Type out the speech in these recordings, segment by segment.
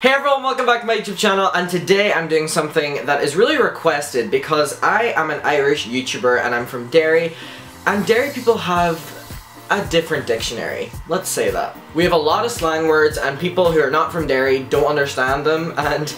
Hey everyone, welcome back to my YouTube channel and today I'm doing something that is really requested because I am an Irish YouTuber and I'm from Derry and Derry people have a different dictionary. Let's say that. We have a lot of slang words and people who are not from Derry don't understand them and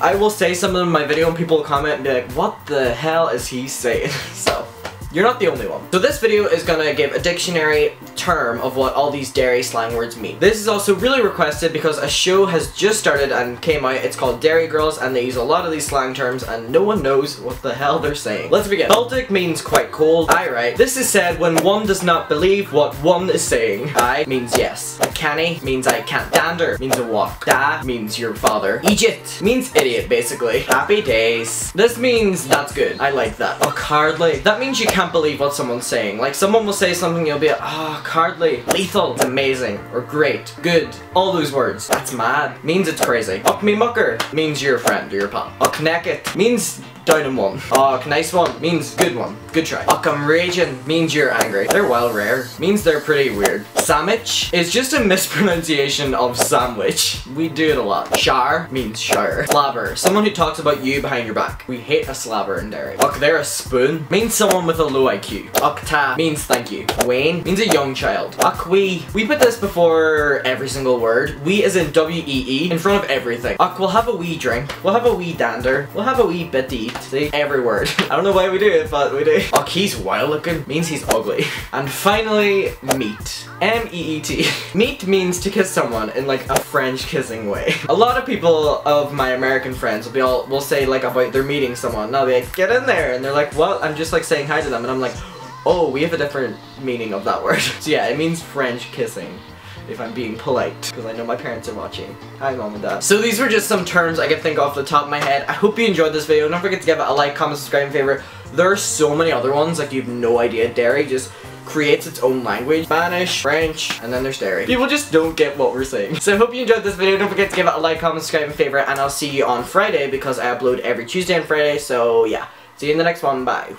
I will say some of them in my video and people will comment and be like, what the hell is he saying? so, you're not the only one. So this video is gonna give a dictionary term of what all these Derry slang words mean. This is also really requested because a show has just started and came out. It's called Derry Girls and they use a lot of these slang terms and no one knows what the hell they're saying. Let's begin. Baltic means quite cold. Aye right. This is said when one does not believe what one is saying. Aye means yes. Canny means I can't. Dander means a walk. Da means your father. eejit means idiot basically. Happy days. This means that's good. I like that. Hardly. That means you can't can't believe what someone's saying. Like, someone will say something, you'll be like, ah, oh, hardly. Lethal. Amazing. Or great. Good. All those words. That's mad. Means it's crazy. Uck me mucker means your friend or your pal. Uck naked means down in one. Uh, oh, nice one means good one. Good try. I'm raging means you're angry. They're well rare. Means they're pretty weird. Sandwich is just a mispronunciation of sandwich. We do it a lot. Shar means shower. Slabber. Someone who talks about you behind your back. We hate a slabber in Derry. Uck they're a spoon means someone with a low IQ. Uckta means thank you. Wayne means a young child. Uck we. We put this before every single word. We as in W-E-E -E, in front of everything. Uck we'll have a wee drink. We'll have a wee dander. We'll have a wee bit to eat. See? Every word. I don't know why we do it, but we do. Uck he's wild looking means he's ugly. And finally, meet. M-E-E-T. Meet means to kiss someone in like a French kissing way. A lot of people of my American friends will be all will say like about they're meeting someone. And I'll be like, get in there, and they're like, what? I'm just like saying hi to them, and I'm like, oh, we have a different meaning of that word. so yeah, it means French kissing if I'm being polite, because I know my parents are watching. Hi mom and dad. So these were just some terms I could think off the top of my head. I hope you enjoyed this video. Don't forget to give it a like, comment, subscribe, and favorite. There are so many other ones, like you have no idea. Derry just creates its own language. Spanish, French, and then there's Derry. People just don't get what we're saying. So I hope you enjoyed this video. Don't forget to give it a like, comment, subscribe, and favorite, and I'll see you on Friday because I upload every Tuesday and Friday, so yeah. See you in the next one. Bye.